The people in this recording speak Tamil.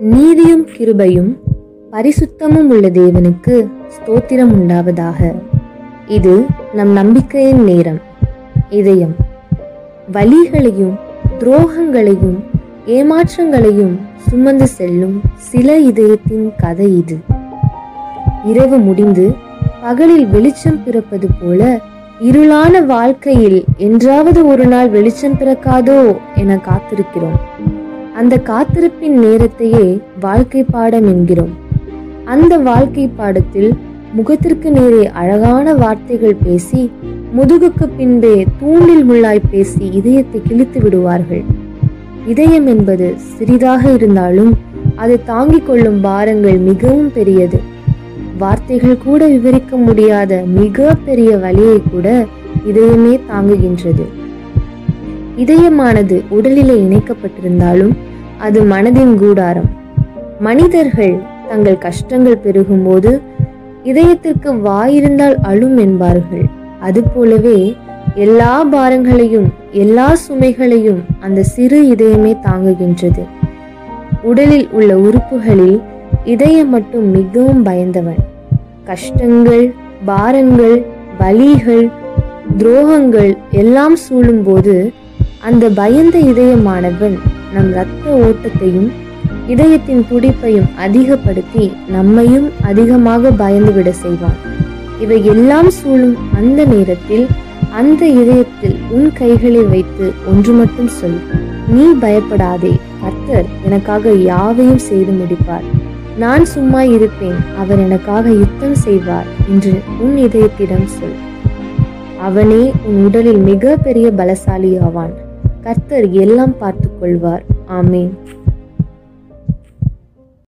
நீதியும் கிருபையும் பரிசுத்தமும் உள்ள தேவனுக்கு ஸ்தோத்திரம் உண்டாவதாக. இது நம் நம்பிக்கையின் நேரம். இதயம். வலிகளையும் துரோகங்களையும் ஏமாற்றங்களையும் சுமந்து செல்லும் சில இதயத்தின் கதை இது. இரவு முடிந்து பகலில் வெளிச்சம் பிறப்பது போல இருளான வாழ்க்கையில் என்றாவது ஒரு நாள் வெளிச்சம் பிறக்காதோ என காத்திருக்கிறோம். அந்த காத்திருப்பின் நேரத்தையே வாழ்க்கை பாடம் என்கிறோம். அந்த வாழ்க்கை பாடத்தில் முகத்திற்கு நேரே அழகான வார்த்தைகள் பேசி முதுகுக்கு பின்பே தூண்டில் முள்ளாய் பேசி இதயத்தை கிழித்து விடுவார்கள். இதயம் என்பது சிறிதாக இருந்தாலும் அது தாங்கிக் கொள்ளும் பாரங்கள் மிகவும் பெரியது. வார்த்தைகள் கூட விவரிக்க முடியாத மிக பெரிய வலியை கூட இதயமே தாங்குகின்றது. இதயமானது உடலிலே இணைக்கப்பட்டிருந்தாலும் அது மனதின் கூடாரம். மனிதர்கள் தங்கள் கஷ்டங்கள் பெருகும்போது இதயத்திற்கு வாயிருந்தால் அழும் என்பார்கள். அதுபோலவே எல்லா பாரங்களையும் எல்லா சுமைகளையும் அந்த சிறு இதயமே தாங்குகின்றது. உடலில் உள்ள உறுப்புகளில் இதயம் மட்டும் மிகவும் பயந்தவன். கஷ்டங்கள் பாரங்கள் வலிகள் துரோகங்கள் எல்லாம் சூழும்போது அந்த பயந்த இதயமானவன் நம் இரத்த ஓட்டத்தையும் இதயத்தின் துடிப்பையும் அதிகப்படுத்தி நம்மையும் அதிகமாக பயந்துவிட செய்வான். இவை எல்லாம் சூழும் அந்த நேரத்தில் அந்த இதயத்தில் உன் கைகளை வைத்து ஒன்று மட்டும் சொல். நீ பயப்படாதே கர்த்தர் எனக்காக யாவையும் செய்து முடிப்பார். நான் சும்மா இருப்பேன் அவர் எனக்காக யுத்தம் செய்வார் என்று உன் இதயத்திடம் சொல். அவனே உன் உடலில் மிக பெரிய பலசாலி ஆவான் கர்த்தர் எல்லாம் பார்த்து கொள்வார் ஆமேன்.